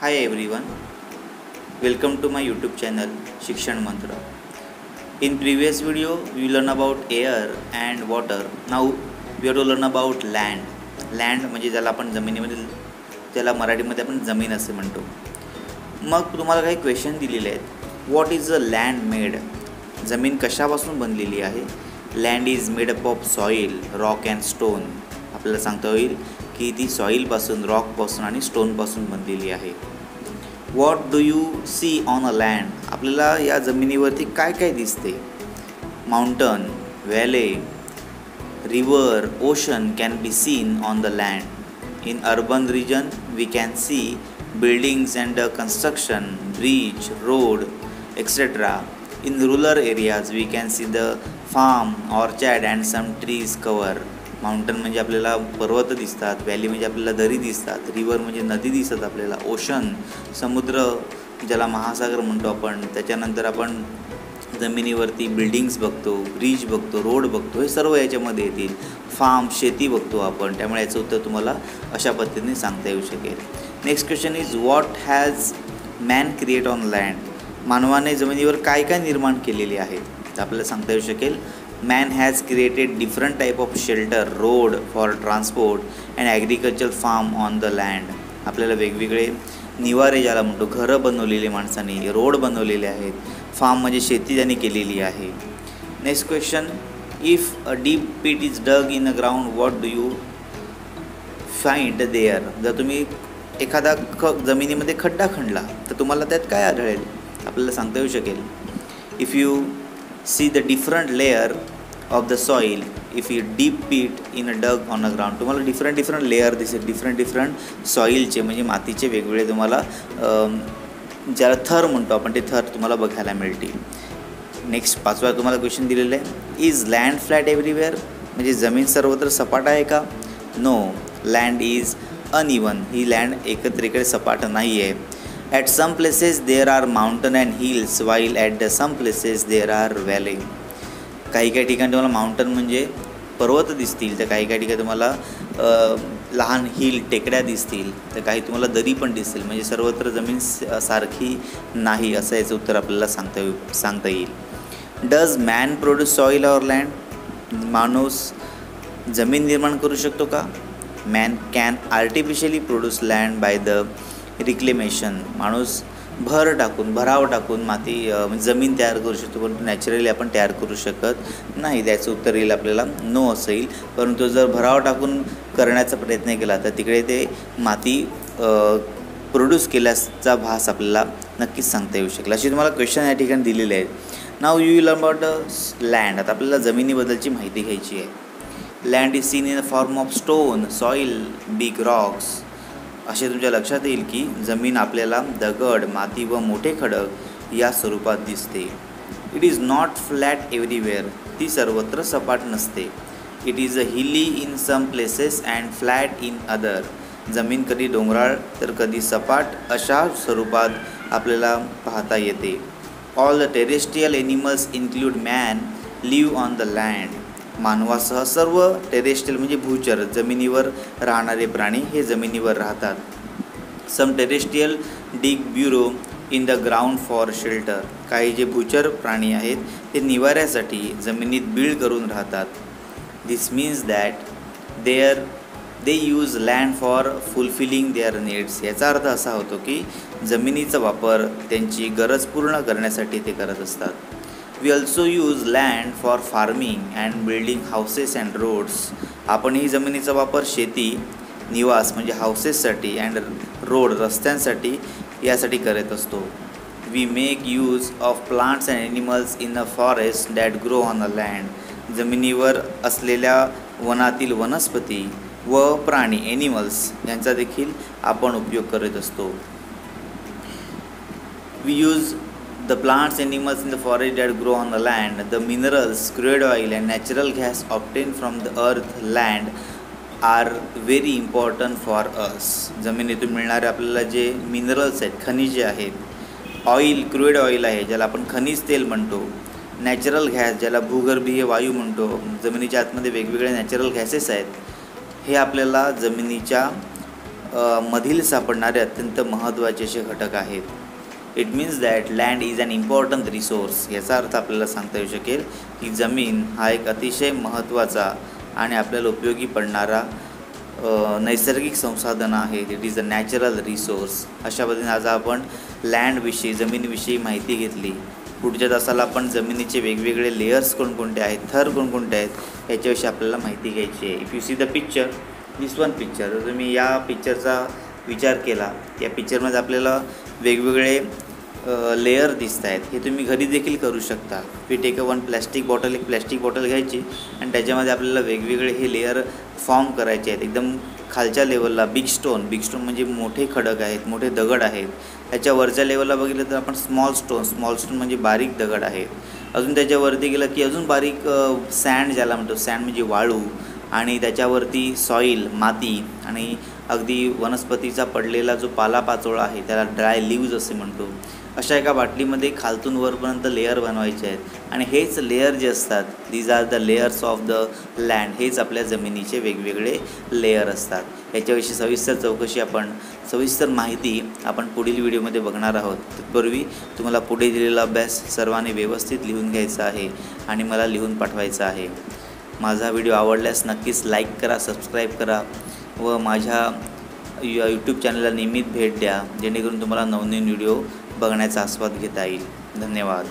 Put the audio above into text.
Hi everyone welcome to my YouTube channel Shikshan Mantra in previous video we learn about air and water now we to learn about land land म्हणजे ज्याला आपण जमिनीमधील त्याला मराठीमध्ये आपण जमीन असे म्हणतो. मग तुम्हाला काही क्वेश्चन दिलेले आहेत. What is a land made जमीन कशापासून बनलेली आहे? Land is made up of soil rock and stone आपल्याला सांगता होईल की ती सॉईलपासून रॉकपासून आणि स्टोनपासून बनलेली आहे. What do you see on a land आपल्याला या जमिनीवरती काय काय दिसते? Mountain valley river ocean can be seen on the land in urban region we can see buildings and construction bridge road etcetera in rural areas we can see the farm orchard and some trees cover mountain म्हणजे आपल्याला पर्वत दिसतात valley म्हणजे आपल्याला दरी दिसतात river म्हणजे नदी दिसतात आपल्याला ओशन समुद्र ज्याला महासागर म्हणतो आपण. त्याच्यानंतर आपण जमिनीवरती बिल्डिंग्स बघतो ब्रिज बघतो रोड बघतो हे सर्व याच्यामध्ये येतील. फार्म शेती बघतो आपण. त्यामुळे याचं उत्तर तुम्हाला अशा पद्धतीने सांगता येऊ शकेल. Next question is what has man create on land मानवाने जमिनीवर काय काय निर्माण केलेले आहेत? तर आपल्याला सांगता येऊ शकेल man has created different type of shelter road for transport and agriculture farm on the land आपल्याला वेगवेगळे निवारे ज्याला म्हणतो घरं बनवलेली माणसांनी रोड बनवलेले आहेत फार्म म्हणजे शेती त्यांनी केलेली आहे. Next question if a deep pit is dug in a ground what do you find there जर तुम्ही एखादा ख जमिनीमध्ये खड्डा खणला तर तुम्हाला त्यात काय आढळेल? आपल्याला सांगता येऊ शकेल. If you see the different layer of the soil if you deep pit in a dug on a ground तुम्हाला डिफरंट डिफरंट लेअर दिसेल. डिफरंट डिफरंट सॉईलचे म्हणजे मातीचे वेगवेगळे तुम्हाला ज्याला थर म्हणतो आपण ते थर तुम्हाला बघायला मिळतील. नेक्स्ट पाचवा तुम्हाला क्वेश्चन दिलेलं आहे. इज लँड फ्लॅट एव्हरीवेअर म्हणजे जमीन सर्वत्र सपाट आहे का? नो लँड इज अनइवन ही लँड एकत्रिकडे सपाट नाही आहे at some places there are mountain and hills while at the some places there are valley. काही काही ठिकाणी तुम्हाला माउंटन म्हणजे पर्वत दिसतील तर काही काही ठिकाणी तुम्हाला लहान हिल टेकड्या दिसतील तर काही तुम्हाला दरी पण दिसतील. म्हणजे सर्वत्र जमीन सारखी नाही असं याचं उत्तर आपल्याला सांगता येऊ सांगता येईल. Does man produce soil or land माणूस जमीन निर्माण करू शकतो का? Man can artificially produce land by the reclamation माणूस भर टाकून भराव टाकून माती म्हणजे जमीन तयार करू शकतो परंतु नॅचरली आपण तयार करू शकत नाही. त्याचं उत्तर येईल आपल्याला नो असं येईल. परंतु जर भराव टाकून करण्याचा प्रयत्न केला तर तिकडे ते माती प्रोड्यूस केल्याचा भास आपल्याला नक्कीच सांगता येऊ शकेल. अशी तुम्हाला क्वेश्चन या ठिकाणी दिलेले आहेत. Now you will about land आता आपल्याला जमिनीबद्दलची माहिती घ्यायची आहे. Land is seen in the form of stone soil big rocks असे तुमच्या लक्षात येईल की जमीन आपल्याला दगड माती व मोठे खडक या स्वरूपात दिसते. It is not flat everywhere ती सर्वत्र सपाट नसते. It is a hilly in some places and flat in other जमीन कधी डोंगराळ तर कधी सपाट अशा स्वरूपात आपल्याला पाहता येते. All the terrestrial animals include man live on the land मानवासह सर्व टेरेस्ट्रियल म्हणजे भूचर जमिनीवर राहणारे प्राणी हे जमिनीवर राहतात. Some terrestrial dig burrow in the ground for shelter काही जे भूचर प्राणी आहेत ते निवाऱ्यासाठी जमिनीत बीळ करून राहतात. This means that there they use land for fulfilling their needs याचा अर्थ असा होतो की जमिनीचा वापर त्यांची गरज पूर्ण करण्यासाठी ते करत असतात. We also use land for farming and building houses and roads आपण ही जमिनीचा वापर शेती निवास म्हणजे हाऊसेससाठी अँड रोड रस्त्यांसाठी यासाठी करत असतो. We make use of plants and animals in a forest that grow on a land जमिनीवर असलेल्या वनातील वनस्पती व प्राणी ॲनिमल्स यांचा देखील आपण उपयोग करत असतो. We use the plants animals in the forest that grow on the land the minerals crude oil and natural gas obtained from the earth land are very important for us जमिनीतून मिळणारे आपल्याला जे मिनरल्स आहेत खनिजे आहेत oil क्रुएड oil आहे ज्याला आपण खनिज तेल म्हणतो नॅचरल गॅस ज्याला भूगर्भीय वायू म्हणतो जमिनीच्या आतमध्ये वेगवेगळे नॅचरल गॅसेस आहेत हे आपल्याला जमिनीच्या मधील सापडणारे अत्यंत महत्त्वाचे असे घटक आहेत. It means that land is an important resource याचा अर्थ आपल्याला सांगता येऊ शकेल की जमीन हा एक अतिशय महत्त्वाचा आणि आपल्याला उपयोगी पडणारा नैसर्गिक संसाधन आहे. It is a natural resource अशा पद्धतीने आज आपण लँडविषयी जमिनीविषयी माहिती घेतली. पुढच्या तासाला आपण जमिनीचे वेगवेगळे लेयर्स कोणकोणते आहेत थर कोणकोणते आहेत याच्याविषयी आपल्याला माहिती घ्यायची आहे. If you see the picture this one picture तुम्ही या पिक्चरचा विचार केला. या पिक्चरमध्ये आपल्याला वेगवेगळे लेयर दिसत आहेत. हे तुम्ही घरी देखील करू शकता. We take a one plastic bottle एक प्लॅस्टिक बॉटल घ्यायची आणि त्याच्यामध्ये आपल्याला वेगवेगळे हे लेयर फॉर्म करायचे आहेत. एकदम खालच्या लेवलला बिग स्टोन बिग स्टोन म्हणजे मोठे खडक आहेत मोठे दगड आहेत. त्याच्या वरच्या लेवलला बघितलं तर आपण स्मॉल स्टोन स्मॉल स्टोन म्हणजे बारीक दगड आहेत. अजून त्याच्यावरती गेलं की अजून बारीक सँड ज्याला म्हणतो सँड म्हणजे वाळू आणि त्याच्यावरती सॉईल माती आणि अगदी वनस्पतीचा पडलेला जो पालापाचोळा आहे त्याला ड्राय लिव्ज असे म्हणतो. अशा एका बाटलीमध्ये खालतून वरपर्यंत लेअर बनवायचे आहेत. आणि हेच लेअर जे असतात these are the layers of the land हेच आपल्या जमिनीचे वेगवेगळे लेअर असतात. याच्याविषयी सविस्तर चौकशी आपण सविस्तर माहिती आपण पुढील व्हिडिओमध्ये बघणार आहोत. तत्पूर्वी तुम्हाला पुढे दिलेला अभ्यास सर्वांनी व्यवस्थित लिहून घ्यायचा आहे आणि मला लिहून पाठवायचा आहे. माझा व्हिडिओ आवडल्यास नक्कीच लाईक करा सबस्क्राईब करा व माझ्या यूट्यूब चॅनलला नियमित भेट द्या जेणेकरून तुम्हाला नवनवीन व्हिडिओ बघण्याचा आस्वाद घेता येईल. धन्यवाद.